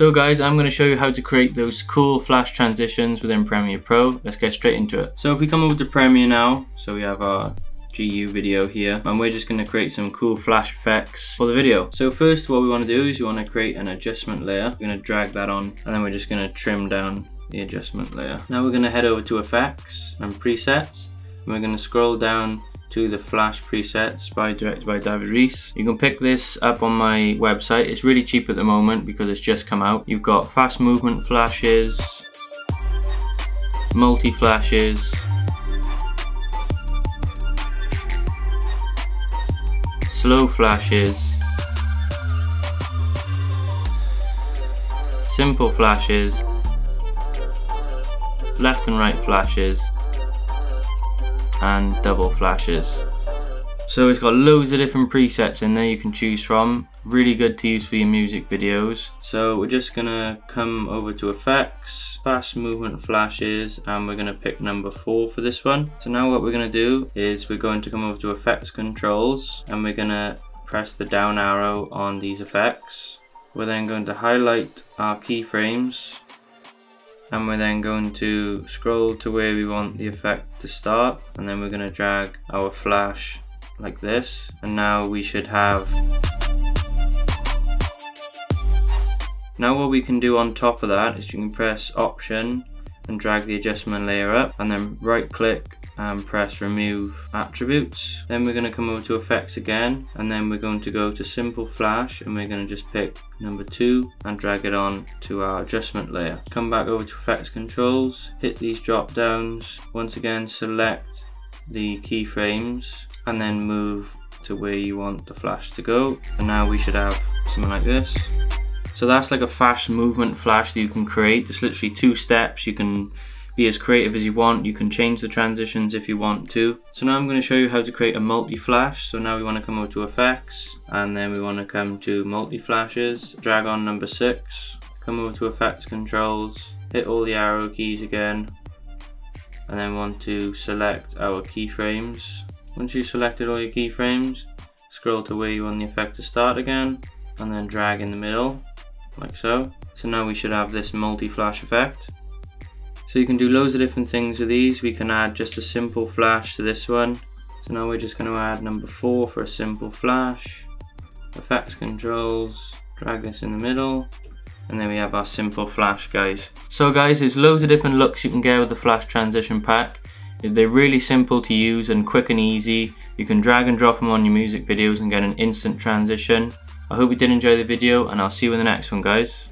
So guys, I'm going to show you how to create those cool flash transitions within Premiere Pro. Let's get straight into it. So if we come over to Premiere now, so we have our GU video here and we're just going to create some cool flash effects for the video. So first what we want to do is we want to create an adjustment layer. We're going to drag that on and then we're just going to trim down the adjustment layer. Now we're going to head over to effects and presets and we're going to scroll down to the flash presets by directed by Dafydd Rees. You can pick this up on my website. It's really cheap at the moment because it's just come out. You've got fast movement flashes, multi flashes, slow flashes, simple flashes, left and right flashes, and double flashes. So it's got loads of different presets in there you can choose from. Really good to use for your music videos. So we're just gonna come over to effects, fast movement flashes, and we're gonna pick number four for this one. So now what we're gonna do is we're going to come over to effects controls and we're gonna press the down arrow on these effects. We're then going to highlight our keyframes and we're then going to scroll to where we want the effect to start. And then we're going to drag our flash like this. And now we should have now what we can do on top of that is you can press option and drag the adjustment layer up. And then right click and press remove attributes. Then we're going to come over to effects again and then we're going to go to simple flash and we're going to just pick number two and drag it on to our adjustment layer. Come back over to effects controls, hit these drop downs, once again select the keyframes and then move to where you want the flash to go and now we should have something like this. So that's like a fast movement flash that you can create. It's literally two steps. You can be as creative as you want. You can change the transitions if you want to. So now I'm going to show you how to create a multi-flash. So now we want to come over to effects and then we want to come to multi-flashes, drag on number six, come over to effects controls, hit all the arrow keys again and then want to select our keyframes. Once you've selected all your keyframes, scroll to where you want the effect to start again and then drag in the middle like so. So now we should have this multi-flash effect. So you can do loads of different things with these. We can add just a simple flash to this one. So now we're just going to add number four for a simple flash. Effects controls, drag this in the middle. And then we have our simple flash guys. So guys, there's loads of different looks you can get with the flash transition pack. They're really simple to use and quick and easy. You can drag and drop them on your music videos and get an instant transition. I hope you did enjoy the video and I'll see you in the next one guys.